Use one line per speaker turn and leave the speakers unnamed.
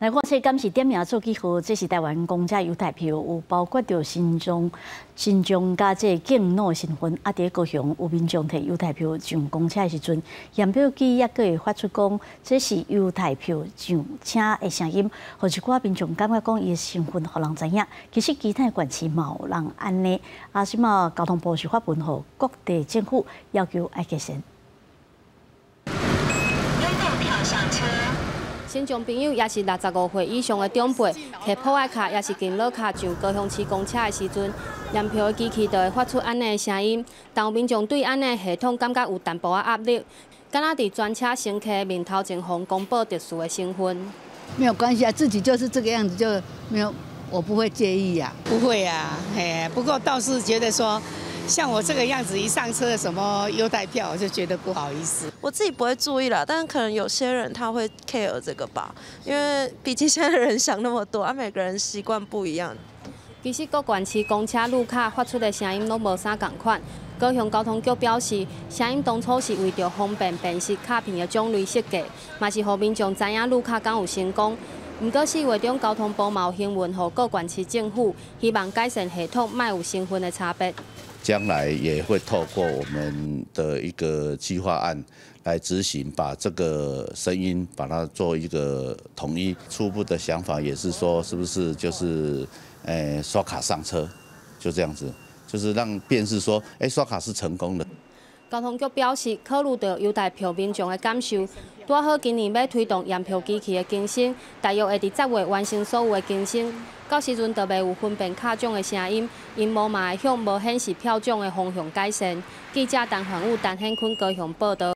来看这，今是点名做记号，这是台湾公车优待票，有包括着新庄、新庄加这敬诺成分。啊，伫高雄有民众摕优待票上公车的时阵，验票机也个会发出讲，这是优待票上车的声音，或是寡民众感觉讲伊的身份，互人知影。其实其他管区嘛有人安尼，啊，什么交通部是发文互各地政府要求爱改善。
新疆朋友也是六十五岁以上的长辈，摕破爱卡也是经乐卡上高雄市公车的时阵，验票的机器就会发出安尼的声音。但有民众对安尼系统感觉有淡薄仔压力，敢若伫专车乘客面头前方公布特殊的身份。
没有关系啊，自己就是这个样子，就没有，我不会介意呀。
不会啊，嘿，不过倒是觉得说。像我这个样子，一上车什么优待票，我就觉得不好意思。
我自己不会注意了，但是可能有些人他会 care 这个吧，因为毕竟现在的人想那么多，啊，每个人习惯不一样。
其实各县市公车路卡发出的声音都无啥共款。高雄交通局表示，声音当初是为着方便辨识卡片的种类设计，嘛是让民众知影路卡敢有成功。毋过四月中交通部有新闻和各县市政府，希望改善系统，卖有身份的差别。
将来也会透过我们的一个计划案来执行，把这个声音把它做一个统一。初步的想法也是说，是不是就是诶刷卡上车，就这样子，就是让辨识说，诶刷卡是成功的。
交通局表示，考虑到优待票民众的感受，拄好今年要推动验票机器的更新，大约会伫十月完成所有的更新。到时阵，就袂有分辨卡种的声音，因无嘛会向无显示票种的方向改善。记者陈焕武、陈显坤高雄报道。